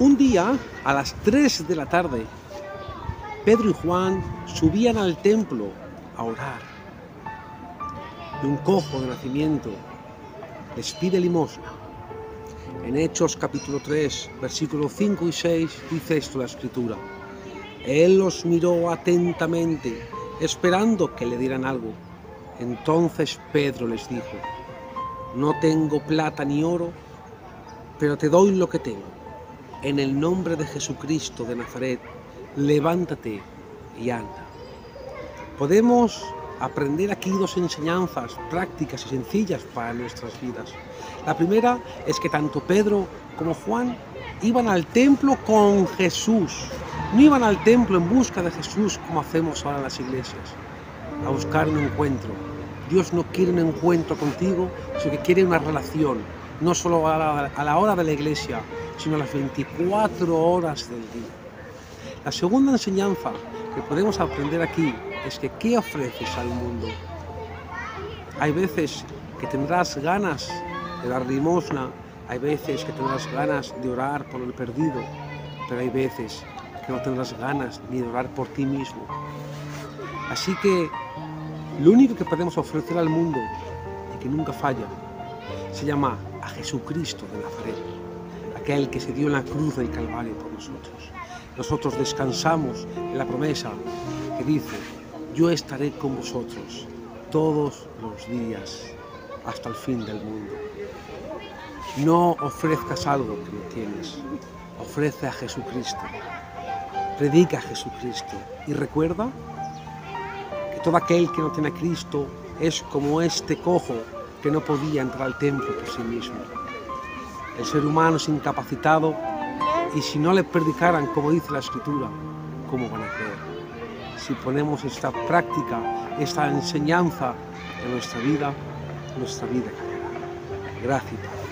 Un día, a las 3 de la tarde, Pedro y Juan subían al templo a orar. Y un cojo de nacimiento les pide limosna. En Hechos capítulo 3, versículos 5 y 6 dice esto la escritura. Él los miró atentamente, esperando que le dieran algo. Entonces Pedro les dijo, no tengo plata ni oro, pero te doy lo que tengo en el nombre de Jesucristo de Nazaret, levántate y anda. Podemos aprender aquí dos enseñanzas prácticas y sencillas para nuestras vidas. La primera es que tanto Pedro como Juan iban al templo con Jesús. No iban al templo en busca de Jesús como hacemos ahora en las iglesias, a buscar un encuentro. Dios no quiere un encuentro contigo, sino que quiere una relación, no solo a la, a hora de la iglesia, sino las 24 horas del día. La segunda enseñanza que podemos aprender aquí es que ¿qué ofreces al mundo? Hay veces que tendrás ganas de dar limosna, hay veces que tendrás ganas de orar por el perdido, pero hay veces que no tendrás ganas ni de orar por ti mismo. Así que lo único que podemos ofrecer al mundo y que nunca falla se llama a Jesucristo de Nazaret aquel que se dio en la cruz del Calvario por nosotros. Nosotros descansamos en la promesa que dice, yo estaré con vosotros todos los días hasta el fin del mundo. No ofrezcas algo que no tienes, ofrece a Jesucristo, predica a Jesucristo y recuerda que todo aquel que no tiene a Cristo es como este cojo que no podía entrar al templo por sí mismo. El ser humano es incapacitado y si no le predicaran, como dice la escritura, ¿cómo van a creer? Si ponemos esta práctica, esta enseñanza en nuestra vida, nuestra vida cambiará. Gracias.